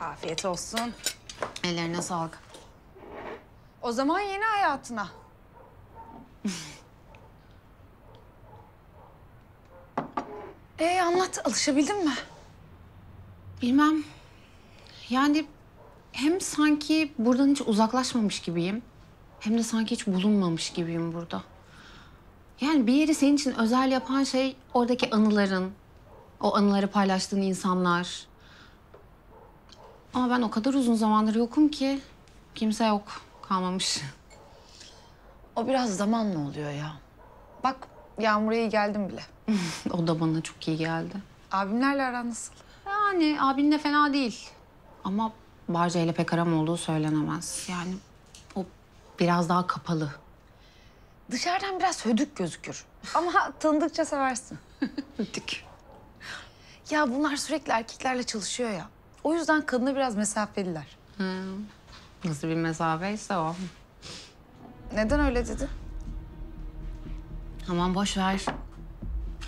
Afiyet olsun. Ellerine sağlık. O zaman yeni hayatına. Ee anlat, alışabildin mi? Bilmem. Yani hem sanki buradan hiç uzaklaşmamış gibiyim. Hem de sanki hiç bulunmamış gibiyim burada. Yani bir yeri senin için özel yapan şey oradaki anıların, o anıları paylaştığın insanlar. Ama ben o kadar uzun zamandır yokum ki kimse yok, kalmamış. O biraz zamanla oluyor ya. Bak Yağmur'a iyi geldim bile. o da bana çok iyi geldi. Abimlerle aran nasıl? Yani abin de fena değil. Ama Barca ile pek aram olduğu söylenemez. Yani o biraz daha kapalı. Dışarıdan biraz hödük gözükür. Ama tanıdıkça seversin. Ötük. Ya bunlar sürekli erkeklerle çalışıyor ya. O yüzden kadına biraz mesafeliler. Nasıl bir mesafeyse o. Neden öyle dedin? Aman boş ver.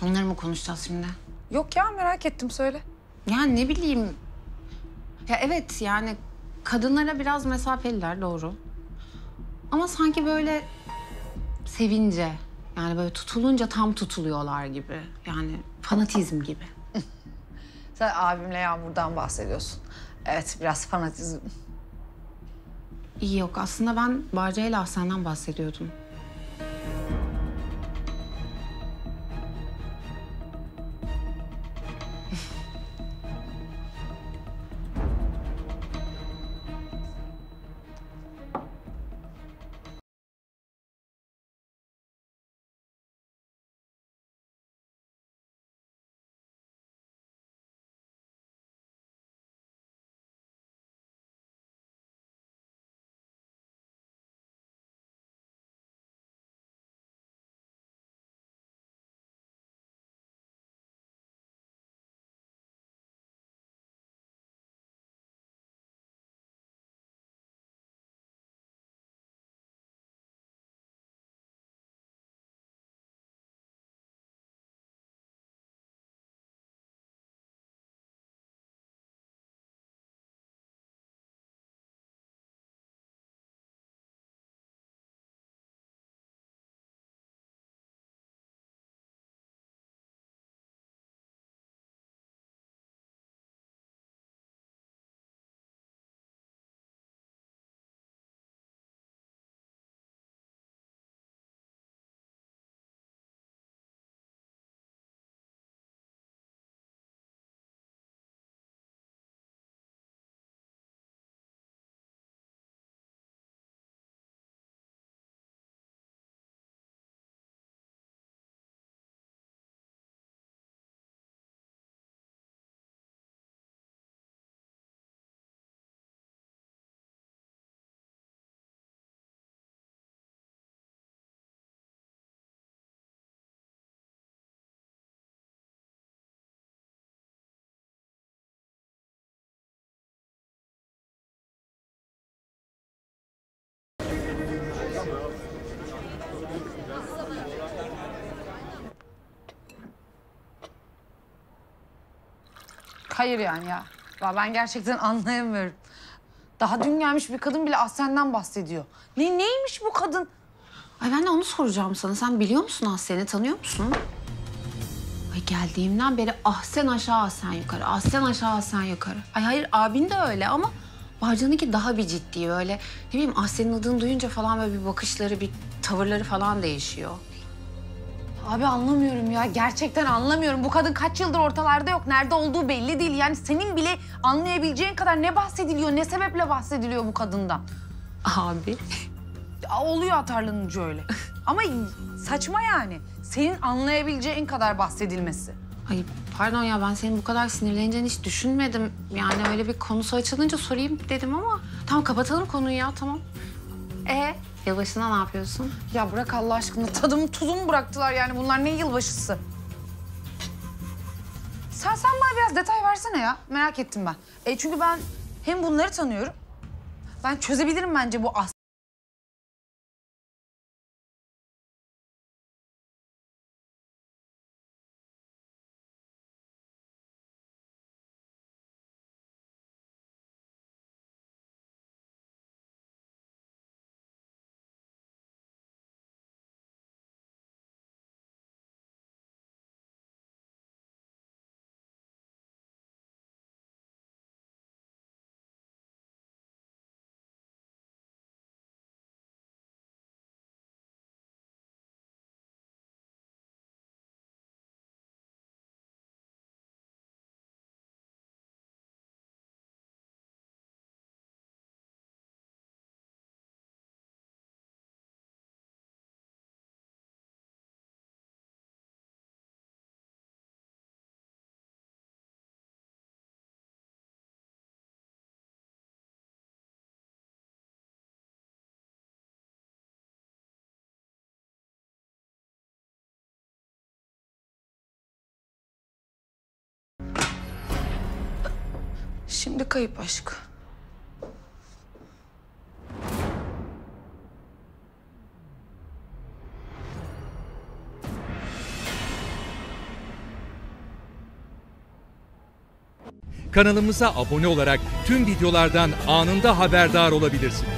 Onları mı konuşacağız şimdi? Yok ya merak ettim söyle. Yani ne bileyim. Ya evet yani kadınlara biraz mesafeliler doğru. Ama sanki böyle sevince yani böyle tutulunca tam tutuluyorlar gibi. Yani fanatizm gibi. Sen abimle Yağmur'dan bahsediyorsun. Evet biraz fanatizm. İyi yok aslında ben Barca ile Ahsen'den bahsediyordum. Hayır yani ya. Ya ben gerçekten anlayamıyorum. Daha dün gelmiş bir kadın bile Ahsen'den bahsediyor. Ne neymiş bu kadın? Ay ben de onu soracağım sana. Sen biliyor musun Ahsen'i? Tanıyor musun? Ay geldiğimden beri Ahsen aşağı Ahsen yukarı. Ahsen aşağı Ahsen yukarı. Ay hayır abin de öyle ama Barcan'ınki daha bir ciddi öyle. Ne bileyim Ahsen'in adını duyunca falan böyle bir bakışları, bir tavırları falan değişiyor. Abi anlamıyorum ya. Gerçekten anlamıyorum. Bu kadın kaç yıldır ortalarda yok. Nerede olduğu belli değil. Yani senin bile anlayabileceğin kadar ne bahsediliyor, ne sebeple bahsediliyor bu kadından. Abi. Ya oluyor atarlanınca öyle. Ama saçma yani. Senin anlayabileceğin kadar bahsedilmesi. Ay pardon ya ben senin bu kadar sinirleneceğini hiç düşünmedim. Yani öyle bir konusu açılınca sorayım dedim ama... Tamam kapatalım konuyu ya tamam. E yılbaşında ne yapıyorsun? Ya bırak Allah aşkına tadımı tuzumu bıraktılar yani bunlar ne yılbaşısı. Sen sen bana biraz detay versene ya. Merak ettim ben. E çünkü ben hem bunları tanıyorum. Ben çözebilirim bence bu as Şimdi kayıp aşk. Kanalımıza abone olarak tüm videolardan anında haberdar olabilirsiniz.